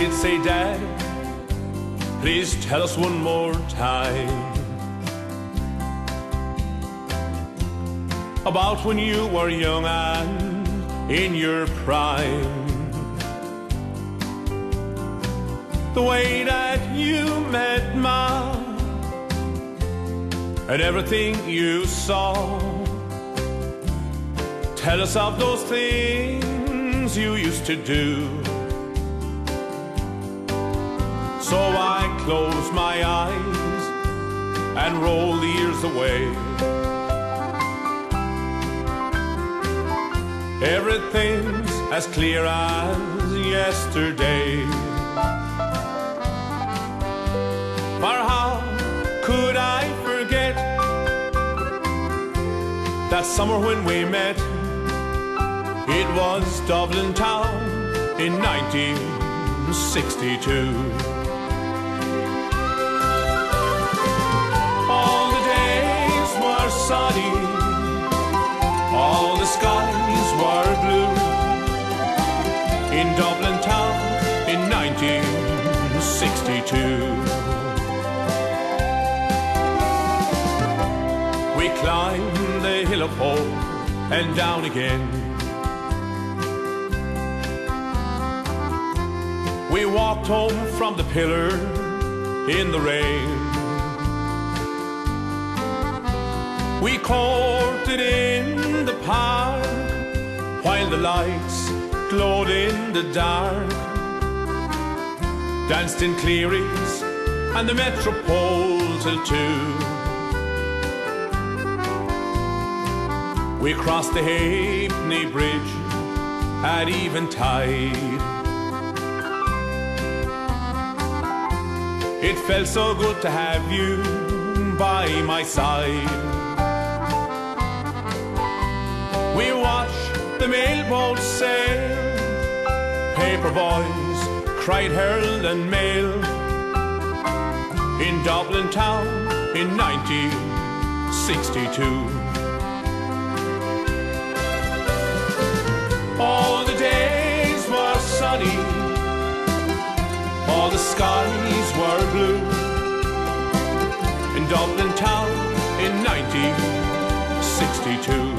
Kids say, Dad, please tell us one more time about when you were young and in your prime. The way that you met Ma and everything you saw. Tell us of those things you used to do. So I close my eyes and roll the years away. Everything's as clear as yesterday. For how could I forget that summer when we met? It was Dublin town in 1962. 1962. We climbed the hill of Howth and down again. We walked home from the pillar in the rain. We courted in the park while the lights glowed in the dark. Danced in Clery's and the Metropole till two. We crossed the Halfpenny Bridge at eventide. It felt so good to have you by my side. We watched the mailboat sail, paper boys cried herald and mail in Dublin town in 1962. All the days were sunny, all the skies were blue. In Dublin town in 1962.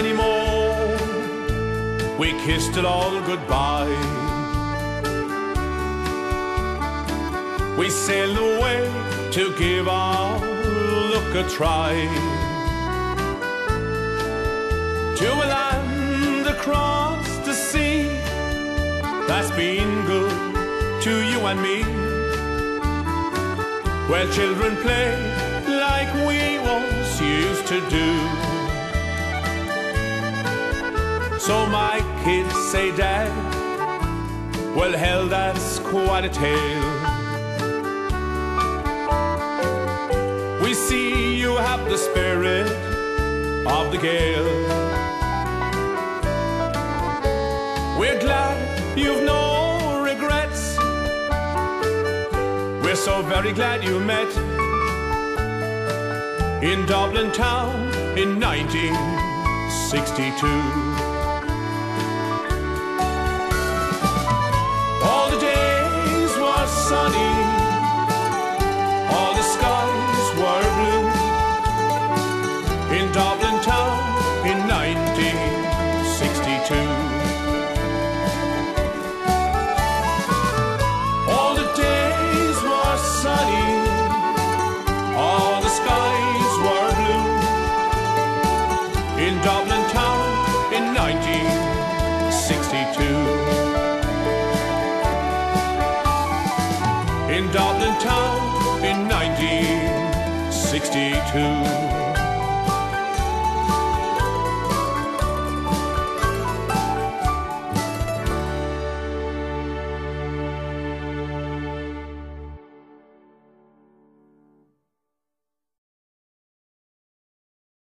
Like many more. We kissed it all goodbye. We sailed away to give our look a try. To a land across the sea that's been good to you and me. Where children play like we once used to do. So my kids say, Dad, well, hell, that's quite a tale. We see you have the spirit of the Gael. We're glad you've no regrets. We're so very glad you met in Dublin town in 1962. Sunny, all the skies were blue. In Dublin town in 1962. All the days were sunny, all the skies were blue. In Dublin Dublin town in 1962.